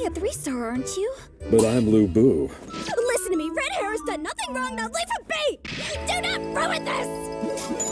only a three star, aren't you? But I'm Lu Bu. Listen to me, Red Hare has done nothing wrong. Now leave him be. Do not ruin this.